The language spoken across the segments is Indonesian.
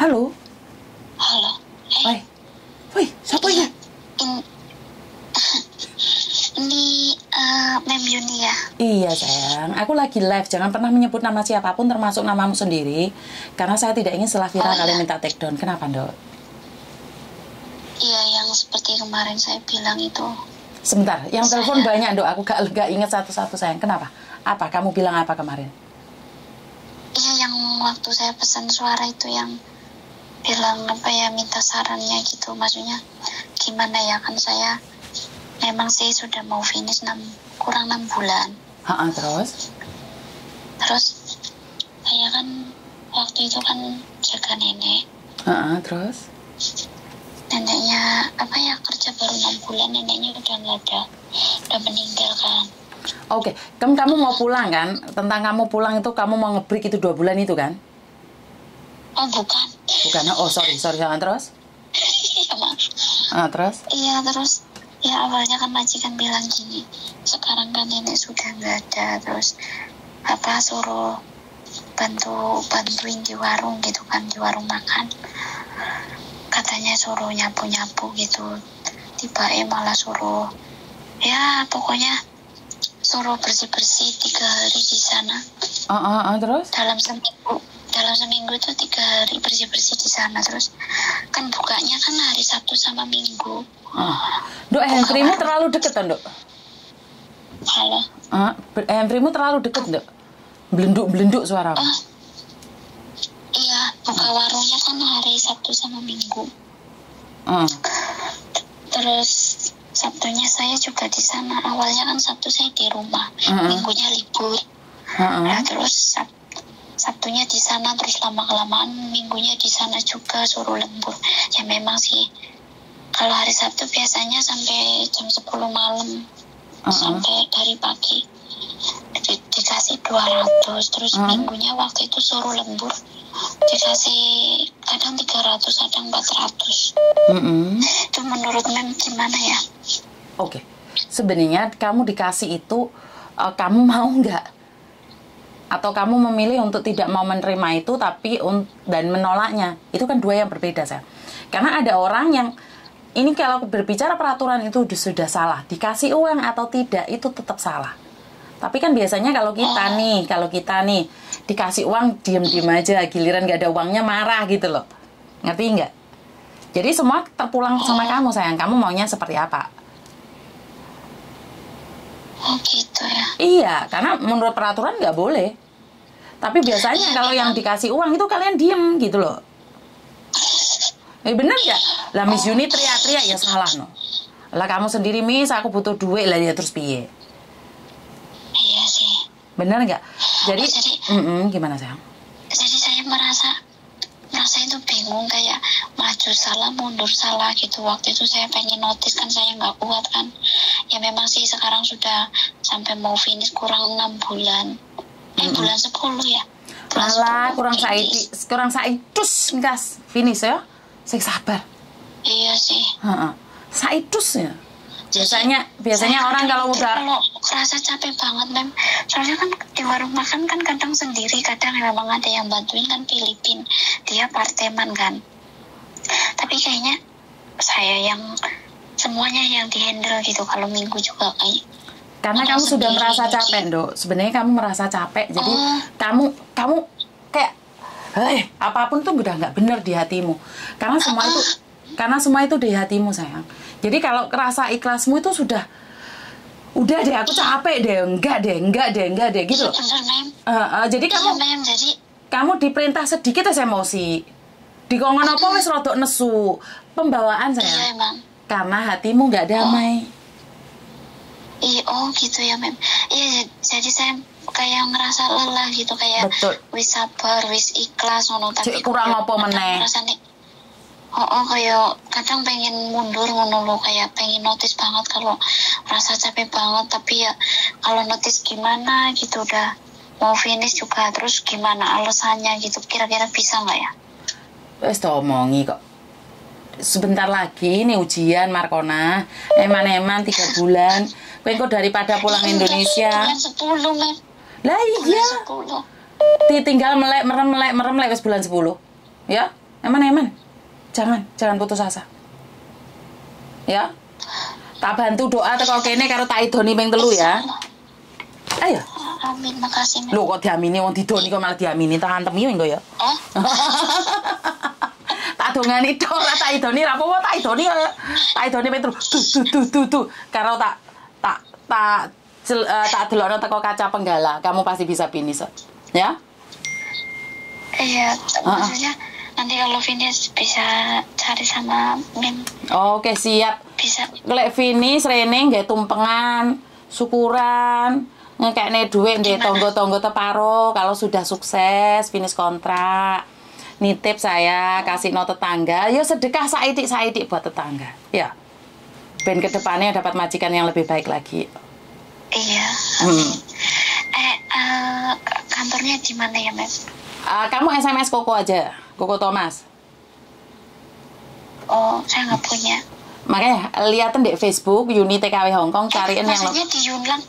Halo. Halo. Eh, Woi. Siapa ini? in- ini eh, Mem Yuni ya? Iya sayang, aku lagi live. Jangan pernah menyebut nama siapa pun termasuk namamu sendiri. Karena saya tidak ingin setelah viral Oh, iya. kalian minta take down. Kenapa, Dok? Iya, yang seperti kemarin saya bilang itu. Sebentar, yang Saya- telepon banyak, Dok. Aku gak, gak inget satu-satu sayang. Kenapa? Apa? Kamu bilang apa kemarin? Iya, yang waktu saya pesan suara itu yang bilang apa ya minta sarannya gitu. Maksudnya gimana ya kan saya memang sih sudah mau finish 6, kurang 6 bulan. Ha, terus? Terus saya kan waktu itu kan jaga nenek. Ha, terus? neneknya apa ya kerja baru enam bulan neneknya udah nggak ada udah meninggal kan Oke, kamu kamu mau pulang kan? Tentang kamu pulang itu kamu mau ngebreak itu dua bulan itu kan? oh bukan Bukan? Oh sorry, sorry. Ha, terus? iya Ha, terus? iya terus ya awalnya kan majikan bilang gini sekarang kan nenek sudah nggak ada terus apa suruh bantu bantuin di warung gitu kan di warung makan katanya suruh nyapu nyapu gitu tiba eh malah suruh ya pokoknya suruh bersih bersih tiga hari di sana Ah, ah, ah, terus? dalam seminggu dalam seminggu itu tiga hari bersih bersih di sana terus kan bukanya kan hari Sabtu sama Minggu Ah. Dok, handphonemu terlalu deket kan, Dok? halo Ah, handphonemu terlalu deket, Dok? Belenduk-belenduk suara. oh iya buka warungnya kan hari Sabtu sama Minggu Ah. terus Sabtunya saya juga di sana awalnya kan Sabtu saya di rumah Mm-mm. Minggunya libur ah. Nah terus Sab- Sabtunya di sana terus lama kelamaan minggunya di sana juga suruh lembur. Ya memang sih kalau hari Sabtu biasanya sampai jam 10 malam Uh-uh. sampai dari pagi di- dikasih 200 terus Uh-uh. minggunya waktu itu suruh lembur dikasih kadang 300 kadang 400 Mm-mm. itu menurut Mem gimana ya Oke, sebenarnya kamu dikasih itu eh, kamu mau nggak? Atau kamu memilih untuk tidak mau menerima itu tapi dan menolaknya? Itu kan dua yang berbeda saya. Karena ada orang yang ini kalau berbicara peraturan itu sudah salah, dikasih uang atau tidak itu tetap salah. Tapi kan biasanya kalau kita nih, kalau kita nih dikasih uang diem-diem aja, giliran nggak ada uangnya marah gitu loh. Ngerti nggak? Jadi semua terpulang sama kamu sayang. Kamu maunya seperti apa? Oh gitu ya Iya, karena menurut peraturan nggak boleh. Tapi biasanya kalau yang dikasih uang itu kalian diem gitu loh. Eh bener nggak? Lah Miss Yuni teriak-teriak ya salah no. Lah kamu sendiri Miss, aku butuh duit lah ya terus piye? iya sih Bener nggak? Jadi, Oh, jadi- Mm-mm, gimana sayang? jadi saya merasa merasa itu bingung kayak maju salah mundur salah gitu waktu itu saya pengen notice kan saya nggak kuat kan ya memang sih sekarang sudah sampai mau finish kurang enam bulan. Eh bulan 10 ya? Bulan Alah, 10 kurang saiki, kurang saidus ngas finish ya. Saya sabar. iya sih. Heeh. Saidus ya. Biasanya biasanya orang kalau udah kalau kerasa capek banget mem. Soalnya kan di warung makan kan kadang sendiri kadang memang ada yang bantuin kan Filipin. Dia parteman kan. Tapi kayaknya saya yang semuanya yang dihandle gitu kalau minggu juga kayak Karena kamu sudah sendiri merasa nyuci. capek, Dok. Sebenarnya kamu merasa capek. Jadi Oh. kamu kamu kayak eh apa pun tuh udah nggak bener di hatimu. Karena semua itu karena semua itu di hatimu, sayang. Jadi kalau kerasa ikhlasmu itu sudah udah deh aku capek deh, enggak deh, enggak deh, enggak deh gitu. loh. bener Eh, eh, jadi iya kamu jadi kamu diperintah sedikit aja emosi. Dikongkon apa wis rodok nesu. Pembawaan iya sayang. emang Karena hatimu nggak damai. iya oh gitu ya mem iya jadi saya kayak ngerasa lelah gitu kayak Betul. wis sabar wis ikhlas ngono tapi Cik, kurang apa meneh? ngerasane, oh, oh kayak kadang pengen mundur ngono loh kayak pengen notice banget kalau rasa capek banget tapi ya kalau notice gimana gitu udah mau finish juga terus gimana alasannya gitu kira-kira bisa nggak ya Wes omongi kok. Sebentar lagi nih ujian Markona. Eman-eman tiga bulan. Kowe engko daripada pulang Ini udah Indonesia. bulan 10 men Lah iya, bulan 10 Ti- tinggal melek merem melek merem melek wis bulan 10. Ya? eman eman jangan jangan putus asa ya tak bantu doa teko kene karo tak idoni ping telu ya ayo Amin, makasih. Lho kok diamini wong didoni kok malah diamini tak antem yo ya. Oh, tak dongani tok ora tak idoni ra apa-apa tak idoni ya. Tak idoni Petru. Duh duh duh duh duh. Karo tak tak tak jel- eh, tak delokno teko kaca penggala. Kamu pasti bisa finish. Ya? iya, maksudnya nanti kalau finish bisa cari sama Mem, Oke, siap. bisa. Lek finish rene nggih tumpengan, syukuran, ngekekne duit nggih tonggo-tonggo teparo kalau sudah sukses finish kontrak. Nitip saya kasih no tetangga, ya sedekah saidik saidik buat tetangga. Ya. Ben ke depannya dapat majikan yang lebih baik lagi. Iya. Hmm. Eh, eh, kantornya di mana ya, Mem? Ah, kamu SMS Koko aja, Koko Thomas. Oh, saya nggak punya. Makanya lihatin di Facebook Uni TKW Hongkong cariin yang Maksudnya di Yunlang,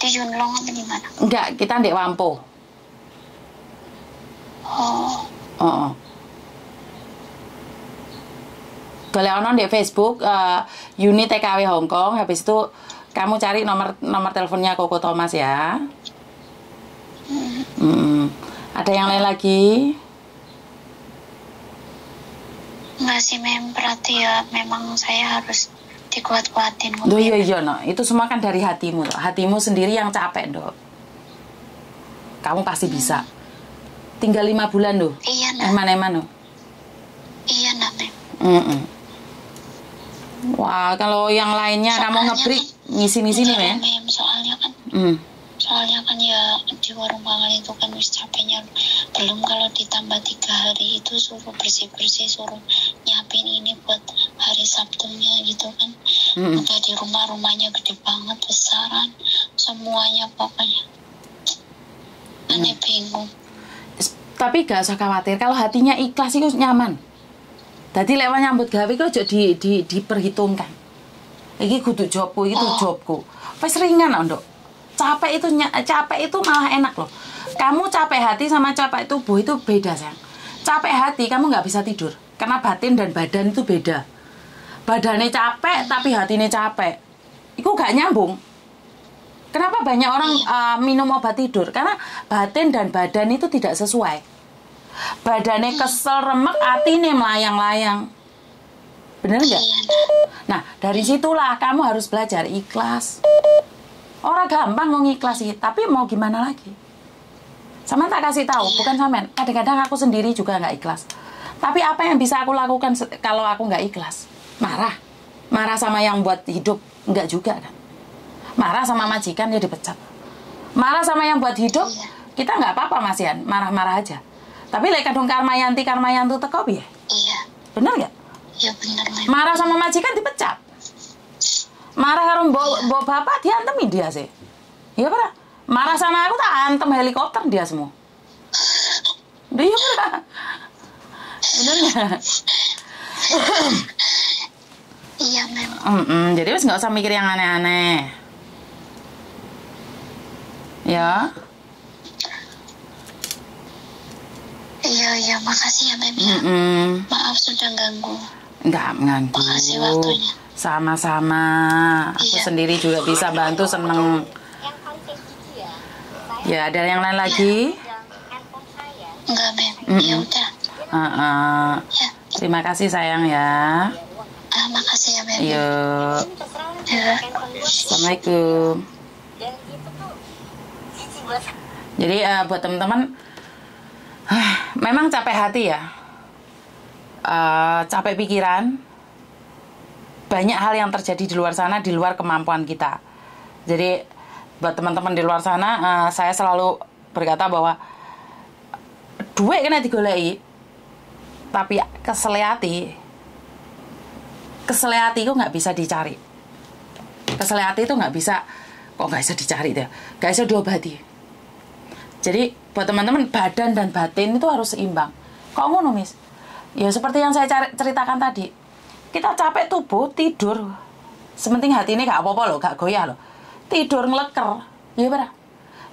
di Yunlong apa di mana? enggak kita di Wampo. Oh, Oh. oh. Boleh ono di Facebook eh, Uni TKW Hongkong. Habis itu kamu cari nomor nomor teleponnya Koko Thomas ya. Mm. Ada yang lain lagi? nggak sih, Mem. Berarti ya memang saya harus dikuat-kuatin. Duh iya iya no. Itu semua kan dari hatimu. Dok. Hatimu sendiri yang capek dok. Kamu pasti bisa. Tinggal lima bulan loh. Iya, nah. Eman-eman loh. Iya, nah, Mem. Mm-mm. Wah, kalau yang lainnya kamu Soalnya ngebrik kan- ngisi-ngisi nih, men. Mem. Soalnya kan Hmm. soalnya kan ya di warung makan itu kan wis capeknya belum kalau ditambah tiga hari itu suruh bersih bersih suruh nyiapin ini buat hari Sabtunya gitu kan Mm-mm. udah di rumah rumahnya gede banget besaran semuanya pokoknya aneh bingung Tapi gak usah khawatir, kalau hatinya ikhlas itu nyaman. Jadi lewat nyambut gawe itu aja di, di, diperhitungkan. Iki kudu jobku, itu Oh. jobku. Wes ringan ndok. Capek itu capek itu malah enak loh. Kamu capek hati sama capek tubuh itu beda, sayang. Capek hati kamu nggak bisa tidur karena batin dan badan itu beda. Badannya capek tapi hatinya capek. Itu gak nyambung. Kenapa banyak orang uh, minum obat tidur? Karena batin dan badan itu tidak sesuai. Badannya kesel, remek, hatinya melayang-layang. Bener nggak? iya nah dari situlah kamu harus belajar ikhlas. Orang gampang mau ngikhlas sih, tapi mau gimana lagi? Sama tak kasih tahu, bukan samen. Kadang-kadang aku sendiri juga nggak ikhlas. Tapi apa yang bisa aku lakukan kalau aku nggak ikhlas? Marah. Marah sama yang buat hidup, nggak juga kan? Marah sama majikan dia dipecat. Marah sama yang buat hidup, Iya. kita nggak apa-apa Mas Yan, marah-marah aja. Tapi lek kadung Karmayanti Karmayantu teko piye? iya. Bener nggak? iya bener marah sama majikan dipecat. Marah karo mbok mbok bapak diantemi dia sih. Iya pernah marah sama aku tak antem helikopter dia semua. Iya pernah bener nggak? Iya Mem Mm-mm, jadi wes nggak usah mikir yang aneh-aneh ya iya iya makasih ya Mem ya Mm-mm. maaf sudah ganggu nggak mengganggu Makasih waktunya. sama-sama aku Iya. sendiri juga bisa bantu seneng ya ada yang lain lagi enggak Mem Mm-mm. ya udah Uh-uh. ya Terima kasih sayang ya. ah makasih ya Mem Yuk. ya Assalamualaikum. Jadi eh, buat teman-teman, memang capek hati ya, Eh, capek pikiran, banyak hal yang terjadi di luar sana di luar kemampuan kita. Jadi buat teman-teman di luar sana, eh, saya selalu berkata bahwa duit kena digoleki, tapi keseleati, keseleati itu nggak bisa dicari. Kesel hati itu nggak bisa kok nggak bisa dicari deh nggak bisa diobati jadi buat teman-teman badan dan batin itu harus seimbang. Kok ngono mis ya seperti yang saya ceritakan tadi. Kita capek tubuh tidur. Sementing hati ini gak apa-apa loh gak goyah loh. Tidur ngeleker iya bener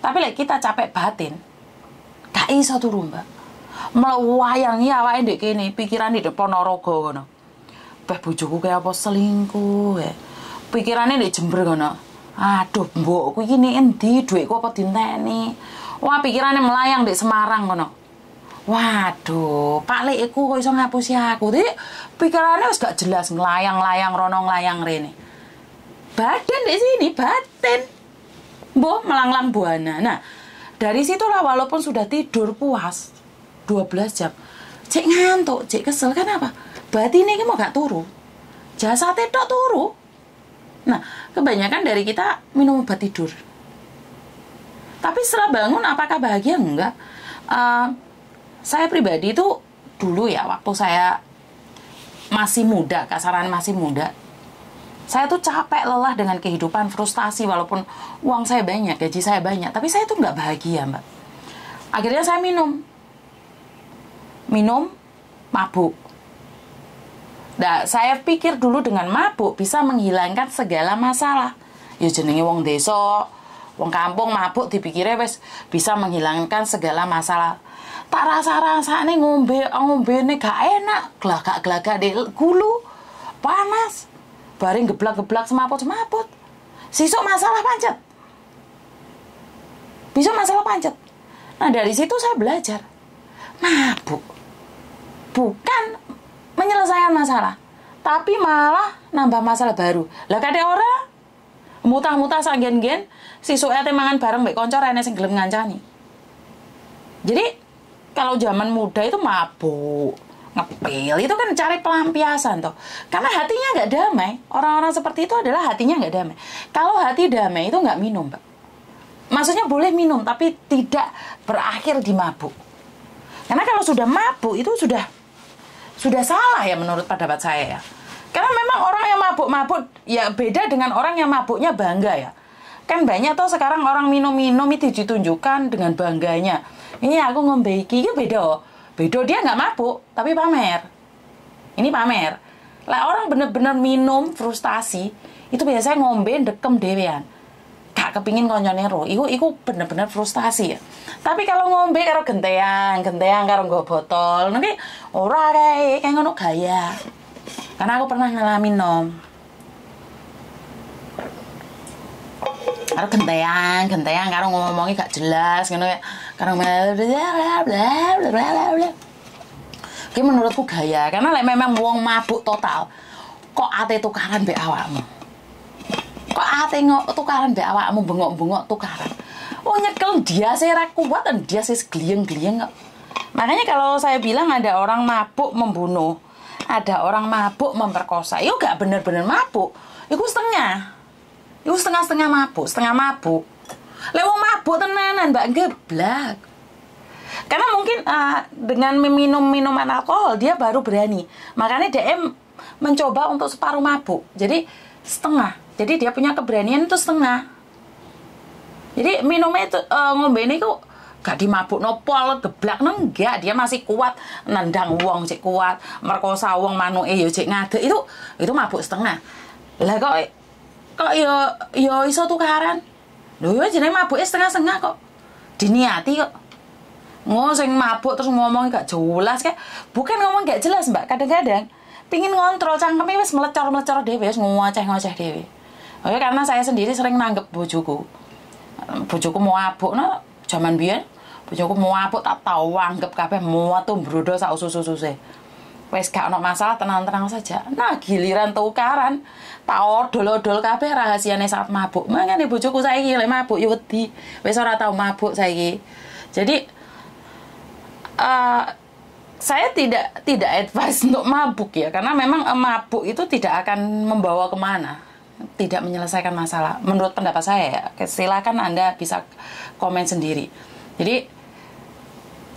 tapi like, kita capek batin gak iso turu mbak. Melewayangi awake ndek kene pikiran depan Ponorogo ngono. Beh bojoku kayak apa? Selingkuh ya. Pikirannya di Jember ngono. Aduh mbokku iki ning endi? Dhuwitku apa dinteni wah pikirannya melayang di Semarang ngono Waduh, Pak Lek iku kok iso ngapusi aku. Jadi pikirannya wis gak jelas ngelayang-layang rono nglayang rene. Badan di sini, batin. Mbok melanglang buana. Nah, dari situlah walaupun sudah tidur puas 12 jam, cek ngantuk, cek kesel kan apa? Batin ini mau gak turu. Jasa tok turu. Nah, kebanyakan dari kita minum obat tidur. Tapi setelah bangun apakah bahagia? Enggak. Uh, saya pribadi itu dulu ya waktu saya masih muda, kasaran masih muda, saya tuh capek lelah dengan kehidupan frustasi walaupun uang saya banyak, gaji saya banyak, tapi saya tuh nggak bahagia mbak. Akhirnya saya minum, minum mabuk. Nah, saya pikir dulu dengan mabuk bisa menghilangkan segala masalah. Ya jenenge wong desa, wong kampung mabuk dipikirnya wes bisa menghilangkan segala masalah. Tak rasa-rasa nih ngombe ngombe nih gak enak. Gelagak gelagak di gulu panas. Bareng geblak-geblak semaput semaput sisuk masalah pancet. Bisa masalah pancet. Nah dari situ saya belajar. Mabuk. Bukan menyelesaikan masalah tapi malah nambah masalah baru. Lah kadang orang mutah-mutah sanggen-gen sisuknya temangan bareng mbak koncor rene sing gelem ngancani. Jadi kalau zaman muda itu mabuk ngepil itu kan cari pelampiasan toh. Karena hatinya nggak damai orang-orang seperti itu adalah hatinya nggak damai. Kalau hati damai itu nggak minum mbak. Maksudnya boleh minum tapi tidak berakhir di mabuk. Karena kalau sudah mabuk itu sudah sudah salah ya menurut pendapat saya ya karena memang orang yang mabuk-mabuk ya beda dengan orang yang mabuknya bangga ya. Kan banyak tuh sekarang orang minum-minum itu ditunjukkan dengan bangganya. Ini aku ngombe iki beda beda dia nggak mabuk tapi pamer. Ini pamer. Lah orang bener-bener minum frustasi itu biasanya ngombe dekem dewean gak kepingin konyone ro. Iku iku bener-bener frustasi ya. Tapi kalau ngombe karo genteang genteang karo nggo botol nanti ora kayak kayak ngono gaya karena aku pernah ngalamin nom karo genteang genteang karo ngomongnya gak jelas ngono ya karo Ki menurutku gaya karena like, memang wong mabuk total kok ate tukaran be awakmu? Kok ate ngok tukaran be awakmu bengok-bengok tukaran? Oh nyekel dia sih kuat dan dia sih gelieng-gelieng kok. Makanya kalau saya bilang ada orang mabuk membunuh ada orang mabuk memperkosa itu gak bener-bener mabuk itu setengah itu setengah-setengah mabuk, setengah mabuk. Lewat mabuk tenanan, Mbak geblak. Karena mungkin uh, dengan meminum minuman alkohol dia baru berani. Makanya DM mencoba untuk separuh mabuk. Jadi setengah. Jadi dia punya keberanian itu setengah. Jadi minumnya itu uh, ngombe ini kok gak dimabuk nopol geblak. No enggak dia masih kuat. Nendang wong cek kuat. Merkosa wong manu eh yo cek ngade itu itu mabuk setengah. Lah kok kok yo yo iso tukaran? Lho yo jenenge mabuke setengah-setengah kok. Diniati kok. Ngomong sing mabuk terus ngomong gak jelas kayak bukan ngomong gak jelas mbak. Kadang-kadang pingin ngontrol cangkeme wis melecor-melecor dhewe wis ngoceh-ngoceh dhewe. Oh ya karena saya sendiri sering nanggep bojoku. Bojoku mau abuk no zaman biyen bojoku mau abuk tak tau anggap kabeh mau tuh brodo sak usus-ususe. Wes gak ono masalah tenang-tenang saja. Nah giliran tukaran tak odol-odol kabeh rahasiane saat mabuk. Mangane bojoku saiki lek mabuk ya wedi. Wis ora tau mabuk saiki. Jadi uh, saya tidak tidak advice untuk mabuk ya karena memang uh, mabuk itu tidak akan membawa ke mana. Tidak menyelesaikan masalah. Menurut pendapat saya ya silakan anda bisa komen sendiri. Jadi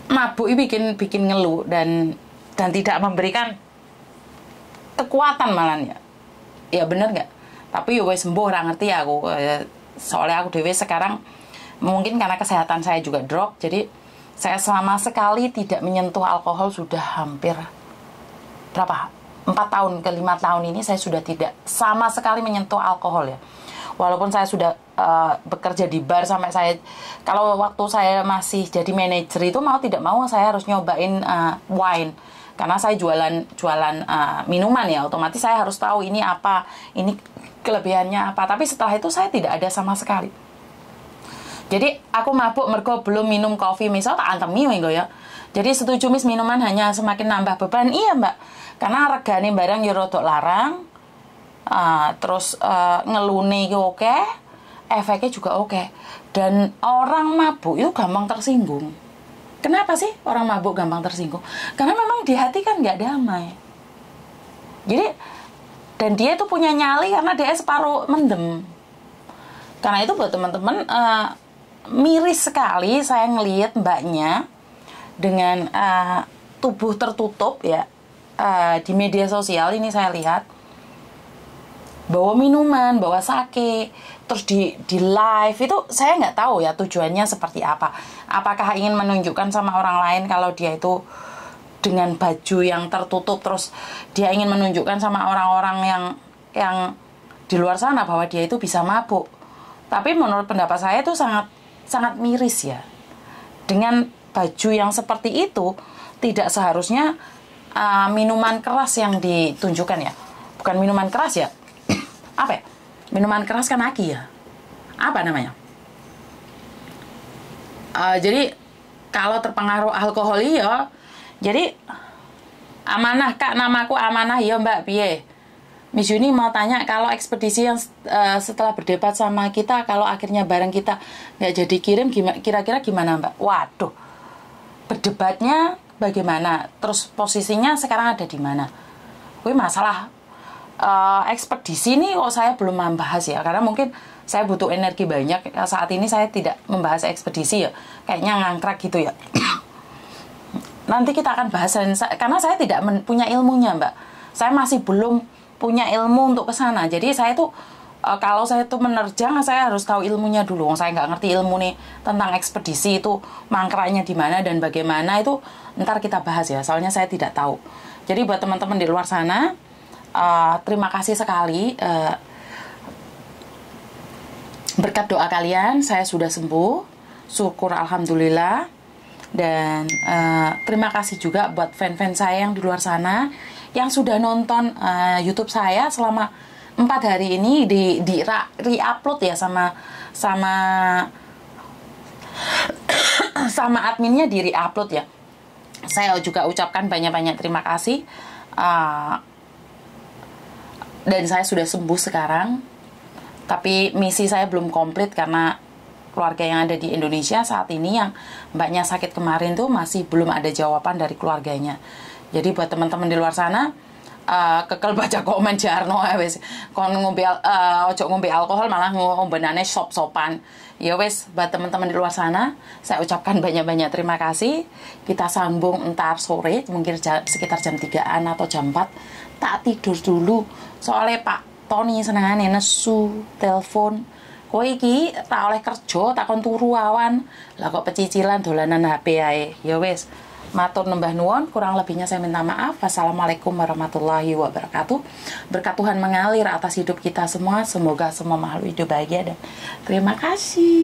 mabuk bikin bikin ngeluh dan dan tidak memberikan kekuatan malahnya ya. Bener nggak? Tapi ya wes sembuh orang ngerti ya aku soalnya aku dewi sekarang mungkin karena kesehatan saya juga drop jadi saya selama sekali tidak menyentuh alkohol sudah hampir berapa? Empat tahun ke lima tahun ini saya sudah tidak sama sekali menyentuh alkohol ya walaupun saya sudah uh, bekerja di bar sampai saya kalau waktu saya masih jadi manajer itu mau tidak mau saya harus nyobain uh, wine. Karena saya jualan jualan uh, minuman ya otomatis saya harus tahu ini apa ini kelebihannya apa. Tapi setelah itu saya tidak ada sama sekali. Jadi aku mabuk mergo belum minum kopi misal tak antemi minggu ya. Jadi setuju mis minuman hanya semakin nambah beban. Iya mbak. Karena regane barang ya rodok larang uh, terus uh, ngelune oke okay, efeknya juga oke okay. dan orang mabuk itu gampang tersinggung Kenapa sih orang mabuk gampang tersinggung? Karena memang di hati kan nggak damai. Jadi dan dia itu punya nyali karena dia separuh mendem. Karena itu buat teman-teman uh, miris sekali saya ngelihat mbaknya dengan uh, tubuh tertutup ya uh, di media sosial ini saya lihat bawa minuman, bawa sake, terus di di live itu saya nggak tahu ya tujuannya seperti apa. Apakah ingin menunjukkan sama orang lain kalau dia itu dengan baju yang tertutup terus dia ingin menunjukkan sama orang-orang yang yang di luar sana bahwa dia itu bisa mabuk. Tapi menurut pendapat saya itu sangat sangat miris ya. Dengan baju yang seperti itu tidak seharusnya uh, minuman keras yang ditunjukkan ya. Bukan minuman keras ya, apa ya? Minuman keras kan aki ya. Apa namanya? Uh, jadi kalau terpengaruh alkohol iya, jadi amanah kak namaku amanah ya mbak piye. Miss Yuni mau tanya kalau ekspedisi yang uh, setelah berdebat sama kita kalau akhirnya barang kita nggak jadi kirim kira-kira gimana mbak? Waduh, berdebatnya bagaimana? Terus posisinya sekarang ada di mana? Wih masalah uh, ekspedisi ini kok saya belum membahas ya karena mungkin saya butuh energi banyak. Saat ini saya tidak membahas ekspedisi ya kayaknya ngangkrak gitu ya. Nanti kita akan bahas karena saya tidak punya ilmunya mbak. Saya masih belum punya ilmu untuk ke sana. Jadi saya tuh uh, kalau saya tuh menerjang saya harus tahu ilmunya dulu. Saya nggak ngerti ilmu nih tentang ekspedisi itu mangkraknya di mana dan bagaimana itu ntar kita bahas ya soalnya saya tidak tahu. Jadi buat teman-teman di luar sana uh, terima kasih sekali. Uh, berkat doa kalian saya sudah sembuh. Syukur alhamdulillah. Dan uh, terima kasih juga buat fan-fan saya yang di luar sana yang sudah nonton uh, YouTube saya selama empat hari ini di di re-upload ya sama sama sama adminnya di re-upload ya. Saya juga ucapkan banyak-banyak terima kasih. Uh, dan saya sudah sembuh sekarang tapi misi saya belum komplit karena keluarga yang ada di Indonesia saat ini yang mbaknya sakit kemarin tuh masih belum ada jawaban dari keluarganya. Jadi buat teman-teman di luar sana uh, kekel baca komen Jarno ya wes kon ngombe uh, ojo ngombe alkohol malah ngombenane sop-sopan. Ya wes buat teman-teman di luar sana saya ucapkan banyak-banyak terima kasih. Kita sambung entar sore mungkin sekitar jam 3an atau jam 4 tak tidur dulu soalnya Pak Tony senengane nesu telepon kowe iki tak oleh kerja takon turu awan lah kok pecicilan dolanan HP ae ya wes Matur nembah nuwun, kurang lebihnya saya minta maaf. Wassalamualaikum warahmatullahi wabarakatuh. Berkat Tuhan mengalir atas hidup kita semua. Semoga semua makhluk hidup bahagia dan terima kasih.